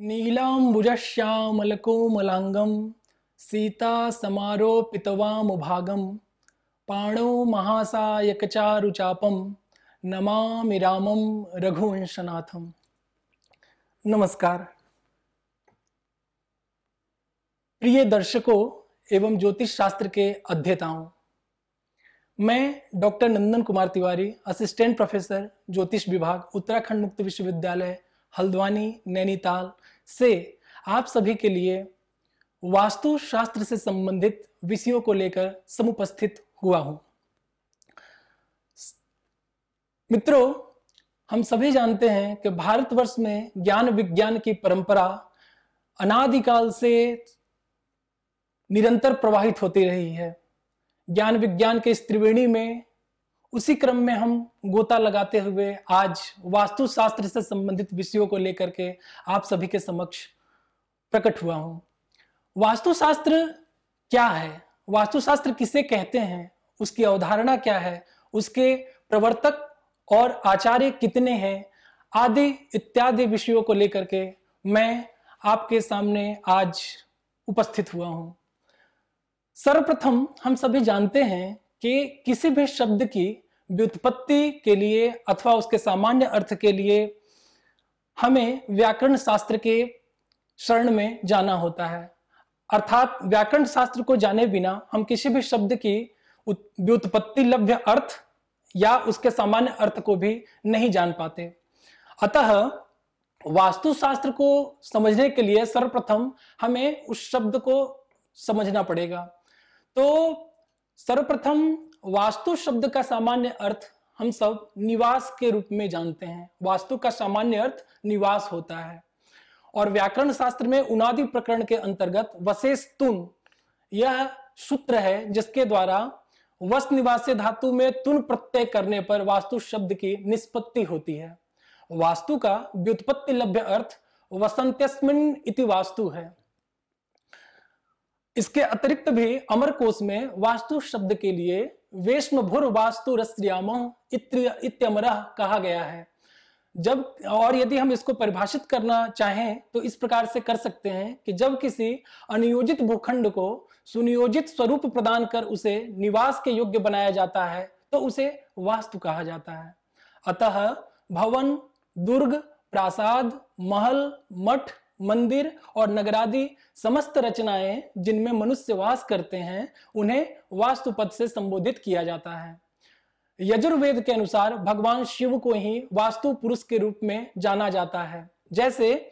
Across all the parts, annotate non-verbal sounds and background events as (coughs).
नीलाम्बुजश्यामलकोमलाङ्गं सीतासमारोपितवामुभागं पाणौ महासायकचारुचापं नमामि रामं रघुवंशनाथम। नमस्कार। प्रिय दर्शकों एवं ज्योतिष शास्त्र के अध्येताओं, मैं doctor Nandan Kumar Tiwari, assistant professor, ज्योतिष विभाग, उत्तराखंड मुक्त विश्वविद्यालय हल्द्वानी, नैनीताल से आप सभी के लिए वास्तु शास्त्र से संबंधित विषयों को लेकर समुपस्थित हुआ हूँ। मित्रों, हम सभी जानते हैं कि भारतवर्ष में ज्ञान विज्ञान की परंपरा अनादिकाल से निरंतर प्रवाहित होती रही है। ज्ञान विज्ञान के इस त्रिवेणी में उसी क्रम में हम गोता लगाते हुए आज वास्तुशास्त्र से संबंधित विषयों को लेकर के आप सभी के समक्ष प्रकट हुआ हूँ। वास्तुशास्त्र क्या है? वास्तुशास्त्र किसे कहते हैं? उसकी अवधारणा क्या है? उसके प्रवर्तक और आचार्य कितने हैं? आदि इत्यादि विषयों को लेकर के मैं आपके सामने आज उपस्थित हुआ हूँ। सर्वप्रथम हम सभी जानते हैं कि किसी भी शब्द की व्युत्पत्ति के लिए अथवा उसके सामान्य अर्थ के लिए हमें व्याकरण शास्त्र के शरण में जाना होता है। अर्थात व्याकरण शास्त्र को जाने बिना हम किसी भी शब्द की व्युत्पत्ति लभ्य अर्थ या उसके सामान्य अर्थ को भी नहीं जान पाते। अतः वास्तुशास्त्र को समझने के लिए सर्वप्रथम हमें उस शब्द को समझना पड़ेगा। तो सर्वप्रथम वास्तु शब्द का सामान्य अर्थ हम सब निवास के रूप में जानते हैं। वास्तु का सामान्य अर्थ निवास होता है। और व्याकरण शास्त्र में उनादि प्रकरण के अंतर्गत वशेष तुन यह सूत्र है जिसके द्वारा वस्त निवासी धातु में तुन प्रत्यय करने पर वास्तु शब्द की निष्पत्ति होती है। वास्तु का व्युत्पत्ति लभ्य अर्थ वसंत्यस्मिन इति वास्तु है। इसके अतिरिक्त भी अमर कोश में वास्तु शब्द के लिए वेश्म भुर वास्तु रस्याम इत्यमर कहा गया है। जब, और यदि हम इसको परिभाषित करना चाहें तो इस प्रकार से कर सकते हैं कि जब किसी अनियोजित भूखंड को सुनियोजित स्वरूप प्रदान कर उसे निवास के योग्य बनाया जाता है तो उसे वास्तु कहा जाता है। अतः भवन, दुर्ग, प्रासाद, महल, मठ मंदिर और नगरादि समस्त रचनाएँ जिनमें मनुष्य वास करते हैं, उन्हें वास्तुपद से संबोधित किया जाता है। यजुर्वेद के अनुसार भगवान शिव को ही वास्तु पुरुष के रूप में जाना जाता है। जैसे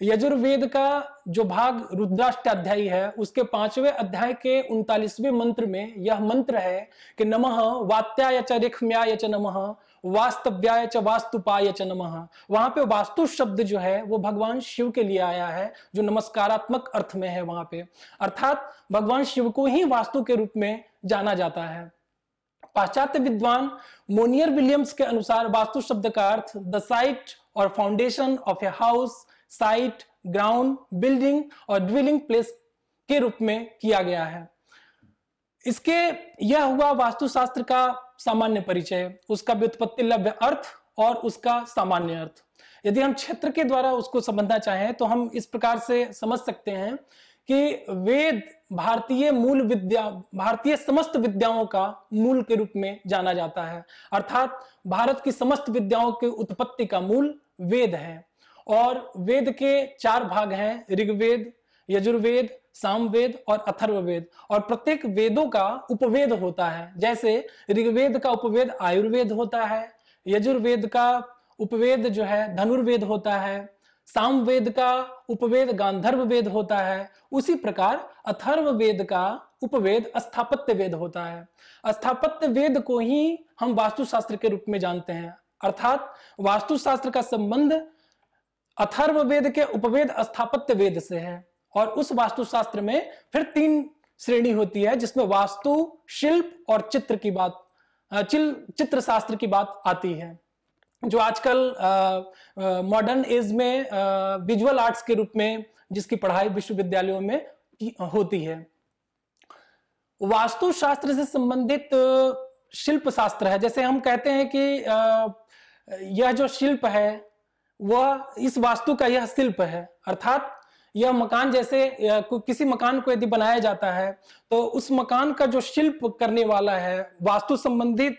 यजुर्वेद का जो भाग रुद्राष्टाध्यायी है, उसके पाँचवें अध्याय के उनतालीसवें मंत्र में यह मंत्र है कि नमः वात्याय च रिखम्याय च नमः, वास्तव्याय च वास्तुपाय च नमः। वहाँ पे वास्तु शब्द जो है, वो भगवान शिव के लिए आया है, जो नमस्कारात्मक अर्थ में है वहाँ पे। अर्थात भगवान शिव को ही वास्तु के रूप में जाना जाता है। पाश्चात्य विद्वान मोनियर विलियम्स के अनुसार वास्तु शब्द का अर्थ द साइट और foundation of a house site ground building और ड्विलिंग प्लेस के रूप में किया गया है। इसके, यह हुआ वास्तुशास्त्र का सामान्य परिचय, उसका व्युत्पत्ति लभ्य अर्थ और उसका सामान्य अर्थ। यदि हम क्षेत्र के द्वारा उसको समझना चाहें तो हम इस प्रकार से समझ सकते हैं कि वेद भारतीय मूल विद्या, भारतीय समस्त विद्याओं का मूल के रूप में जाना जाता है। अर्थात, भारत की समस्त विद्याओं की उत्पत्ति का मूल वेद है। और वेद के चार भाग हैं, ऋग्वेद, यजुर्वेद, सामवेद और अथर्ववेद। और प्रत्येक वेदों का उपवेद होता है। जैसे ऋग्वेद का उपवेद आयुर्वेद होता है, यजुर्वेद का उपवेद जो है धनुर्वेद होता है, सामवेद का उपवेद गांधर्व वेद होता है, उसी प्रकार अथर्व वेद का उपवेद स्थापत्य वेद होता है। स्थापत्य वेद को ही हम वास्तुशास्त्र के रूप में जानते हैं। अर्थात वास्तुशास्त्र का संबंध अथर्व वेद के उपवेद स्थापत्य वेद से है। और उस वास्तुशास्त्र में फिर तीन श्रेणी होती है, जिसमें वास्तु, शिल्प और चित्र की बात चित्र शास्त्र की बात आती है। जो आजकल मॉडर्न एज में विजुअल आर्ट्स के रूप में, जिसकी पढ़ाई विश्वविद्यालयों में होती है। वास्तु शास्त्र से संबंधित शिल्प शास्त्र है। जैसे हम कहते हैं कि यह जो शिल्प है वह इस वास्तु का यह शिल्प है। अर्थात यह मकान जैसे किसी मकान को यदि बनाया जाता है तो उस मकान का जो शिल्प करने वाला है, वास्तु संबंधित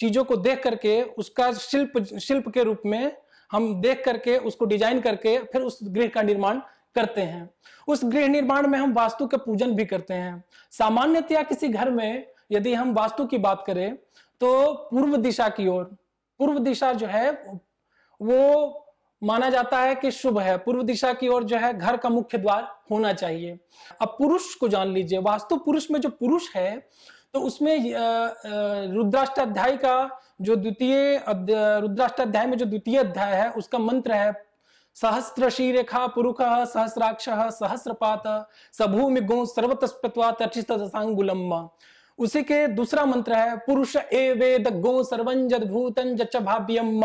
चीज़ों को देख करके, उसका शिल्प शिल्प के रूप में हम देख करके, उसको डिज़ाइन करके, फिर उस गृह का निर्माण करते हैं। उस गृह निर्माण में हम वास्तु का पूजन भी करते हैं। सामान्यतया किसी घर में यदि हम वास्तु की बात करें तो पूर्व दिशा की ओर, पूर्व दिशा जो है, वो माना जाता है कि शुभ है। पूर्व दिशा की ओर जो है, घर का मुख्य द्वार होना चाहिए। अब पुरुष को जान लीजिए, वास्तु पुरुष में जो पुरुष है तो उसमें रुद्राष्टाध्याय का जो द्वितीय रुद्राष्टाध्याय में जो द्वितीय अध्याय है, उसका मंत्र है सहस्त्र शीरेखा पुरुख सहस्राक्ष, सहस्रपात सभूमि गो सर्वतस्पत्वा तर्चित उसी के दूसरा मंत्र है, पुरुष ए वेद गो सर्वं जद भूतन जच भाव्यम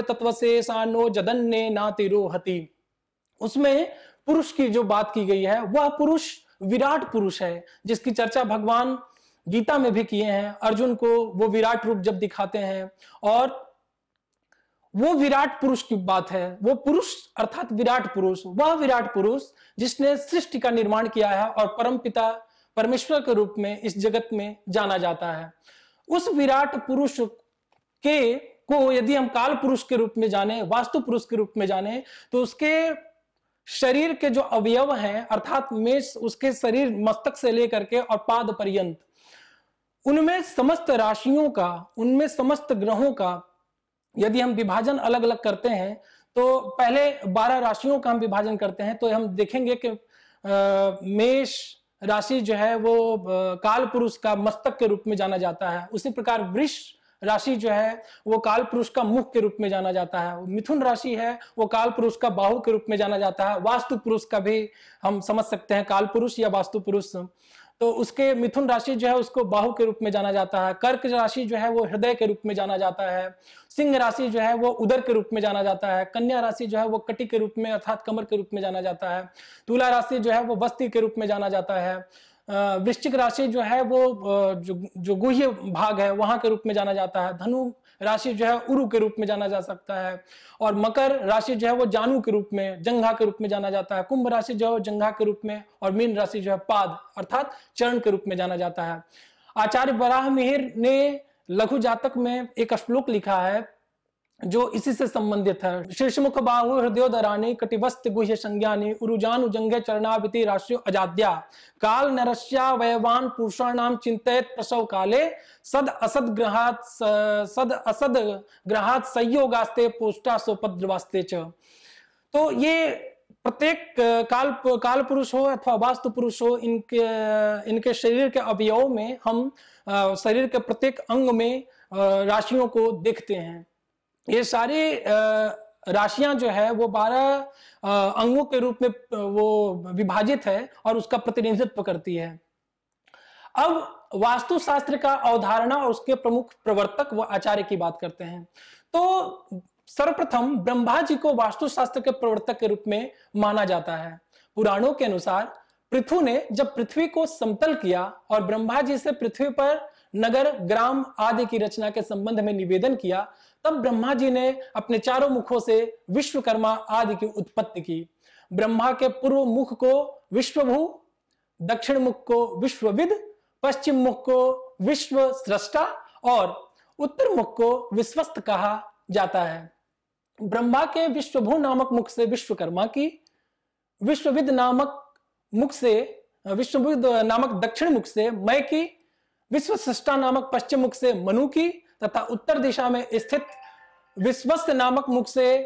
तत्व से सानो जदन्ने नातिरोहति उसमें पुरुष की जो बात की गई है, वह पुरुष, विराट पुरुष है, जिसकी चर्चा भगवान गीता में भी किए हैं। अर्जुन को वो विराट रूप जब दिखाते हैं, और वो विराट पुरुष की बात है, वो पुरुष, अर्थात विराट पुरुष, वह विराट पुरुष जिसने सृष्टि का निर्माण किया है और परम पिता परमेश्वर के रूप में, इस जगत में जाना जाता है। उस विराट पुरुष के को यदि हम काल पुरुष के रूप में जाने, वास्तु पुरुष के रूप में जाने तो उसके शरीर के जो अवयव हैं, अर्थात मेष, उसके शरीर मस्तक से लेकर के और पाद पर्यंत, उनमें समस्त राशियों का, उनमें समस्त ग्रहों का यदि हम विभाजन अलग अलग करते हैं तो पहले बारह राशियों का हम विभाजन करते हैं तो हम देखेंगे कि मेष राशि जो है वो काल पुरुष का मस्तक के रूप में जाना जाता है। उसी प्रकार वृक्ष राशि जो है वो काल पुरुष का मुख के रूप में जाना जाता है। मिथुन राशि है वो काल पुरुष का बाहु के रूप में जाना जाता है। वास्तु पुरुष का भी हम समझ सकते हैं काल पुरुष या वास्तु पुरुष। तो उसके मिथुन राशि जो है उसको बाहु के रूप में जाना जाता है, कर्क राशि जो है वो हृदय के रूप में जाना जाता है, सिंह राशि जो है वो उदर के रूप में जाना जाता है, कन्या राशि जो है वो कटी के रूप में अर्थात कमर के रूप में जाना जाता है, तुला राशि जो है वो बस्ती के रूप में जाना जाता है वृश्चिक राशि जो है वो जो जो गुह्य भाग है वहाँ के रूप में जाना जाता है, धनु राशि जो है उरु के रूप में जाना जा सकता है। और मकर राशि जो है वो जानू के रूप में, जंघा के रूप में जाना जाता है। कुंभ राशि जो है वो जंघा के रूप में और मीन राशि जो है पाद, अर्थात चरण के रूप में जाना जाता है। आचार्य बराह मिहिर ने लघु जातक में एक श्लोक लिखा है जो इसी से संबंधित है। शीर्षमुख बाहु हृदयोदरानी कटिवस्त गुह्य संज्ञानी उरुजान जंगे चरणाविति राष्ट्रीय अजाद्या। काल नरस्या वयवान पुरुषाणाम चिंतित प्रसव काले। सद असद ग्रहात सद असद ग्रहात संयोगास्ते पोष्टा सोपद्रवास्ते च। तो ये प्रत्येक काल काल पुरुष हो अथवा वास्तु पुरुष हो, इनके इनके शरीर के अवयव में हम शरीर के प्रत्येक अंग में राशियों को देखते हैं। ये सारी राशियाँ जो है, वो बारह अंगों के रूप में वो विभाजित है और उसका प्रतिनिधित्व करती है। अब वास्तुशास्त्र का अवधारणा और उसके प्रमुख प्रवर्तक व आचार्य की बात करते हैं। तो सर्वप्रथम ब्रह्मा जी को वास्तुशास्त्र के प्रवर्तक के रूप में माना जाता है। पुराणों के अनुसार पृथु ने जब पृथ्वी को समतल किया और ब्रह्मा जी से पृथ्वी पर नगर, ग्राम आदि की रचना के संबंध में निवेदन किया, तब ब्रह्मा जी ने अपने चारों मुखों से विश्वकर्मा आदि की उत्पत्ति की। ब्रह्मा के पूर्व मुख को विश्वभू, दक्षिण मुख को विश्वविद, पश्चिम मुख को विश्व सृष्टा और उत्तर मुख को विश्वस्त कहा जाता है। ब्रह्मा के विश्वभू नामक मुख से विश्वकर्मा की, विश्वविद नामक मुख से, विश्वविद नामक दक्षिण मुख से मय की विश्व सृष्टा नामक पश्चिम मुख से मनु की तथा उत्तर दिशा में स्थित विश्वस्त नामक मुख से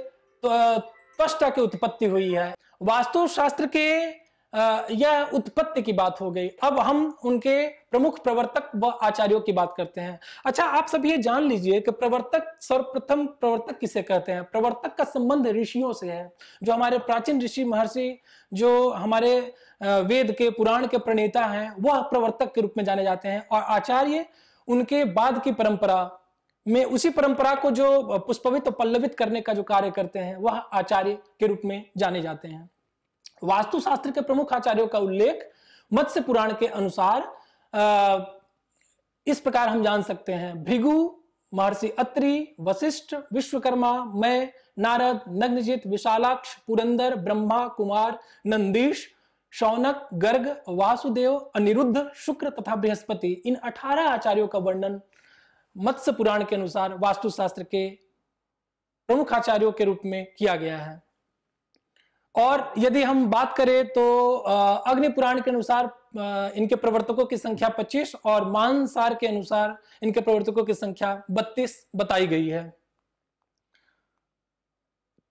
त्वष्टा की उत्पत्ति हुई है। वास्तु शास्त्र के यह उत्पत्ति की बात हो गई। अब हम उनके प्रमुख प्रवर्तक व आचार्यों की बात करते हैं। अच्छा आप सब ये जान लीजिए कि प्रवर्तक सर्वप्रथम प्रवर्तक किसे कहते हैं? प्रवर्तक का संबंध ऋषियों से है। जो हमारे प्राचीन ऋषि महर्षि, जो हमारे वेद के, पुराण के प्रणेता हैं, वह प्रवर्तक के रूप में जाने जाते हैं। और आचार्य, उनके बाद की परंपरा में उसी परंपरा को जो पुष्पवित पल्लवित करने का जो कार्य करते हैं, वह आचार्य के रूप में जाने जाते हैं। वास्तुशास्त्र के प्रमुख आचार्यों का उल्लेख मत्स्य पुराण के अनुसार इस प्रकार हम जान सकते हैं। भृगु, महर्षि अत्रि, वशिष्ठ, विश्वकर्मा, मैं, नारद, नग्नजित, विशालाक्ष, पुरंदर, ब्रह्मा, कुमार, नंदीश, शौनक, गर्ग, वासुदेव, अनिरुद्ध, शुक्र तथा बृहस्पति। इन अठारह आचार्यों का वर्णन मत्स्य पुराण के अनुसार वास्तुशास्त्र के प्रमुख आचार्यों के रूप में किया गया है। और यदि हम बात करें तो अग्नि पुराण के अनुसार इनके प्रवर्तकों की संख्या 25 और मानसार के अनुसार इनके प्रवर्तकों की संख्या 32 बताई गई है।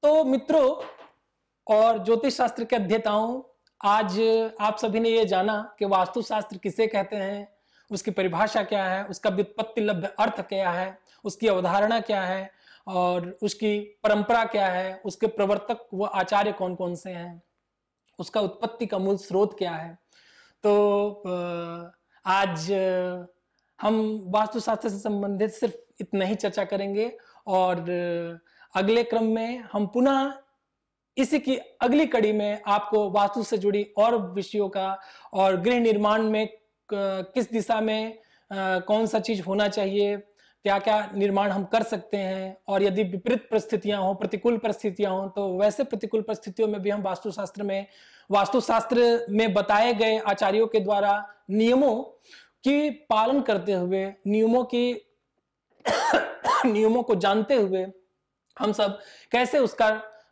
तो मित्रों और ज्योतिष शास्त्र के अध्येताओं, आज आप सभी ने यह जाना कि वास्तुशास्त्र किसे कहते हैं उसकी परिभाषा क्या है? उसका व्युत्पत्ति लभ्य अर्थ क्या है? उसकी अवधारणा क्या है? और उसकी परंपरा क्या है? उसके प्रवर्तक व आचार्य कौन कौन से हैं? उसका उत्पत्ति का मूल स्रोत क्या है? तो आज हम वास्तुशास्त्र से संबंधित सिर्फ़ इतना ही चर्चा करेंगे और अगले क्रम में हम पुनः इसी की अगली कड़ी में आपको वास्तु से जुड़ी और विषयों का और गृह निर्माण में किस दिशा में कौन सा चीज़ होना चाहिए क्या क्या निर्माण हम कर सकते हैं और यदि विपरीत परिस्थितियाँ हो प्रतिकूल परिस्थितियाँ हो तो वैसे प्रतिकूल परिस्थितियों में भी हम वास्तुशास्त्र में वास्तुशास्त्र में बताए गए आचार्यों के द्वारा नियमों की पालन करते हुए नियमों की (coughs) नियमों को जानते हुए हम सब कैसे उसका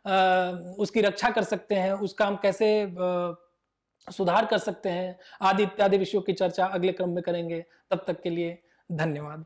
आ, उसकी रक्षा कर सकते हैं उसका हम कैसे आ, सुधार कर सकते हैं। आदि इत्यादि विषयों की चर्चा अगले क्रम में करेंगे। तब तक के लिए धन्यवाद।